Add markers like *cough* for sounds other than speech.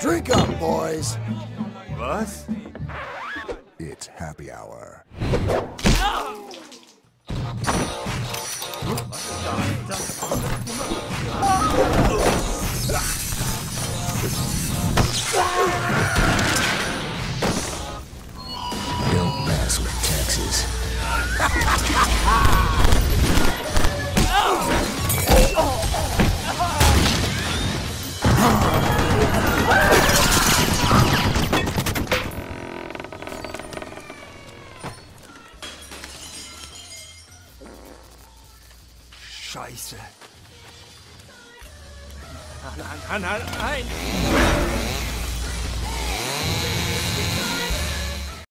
Drink up, boys. Was? It's happy hour. Don't mess with Texas. *laughs* Scheiße. Nein, nein, nein, nein.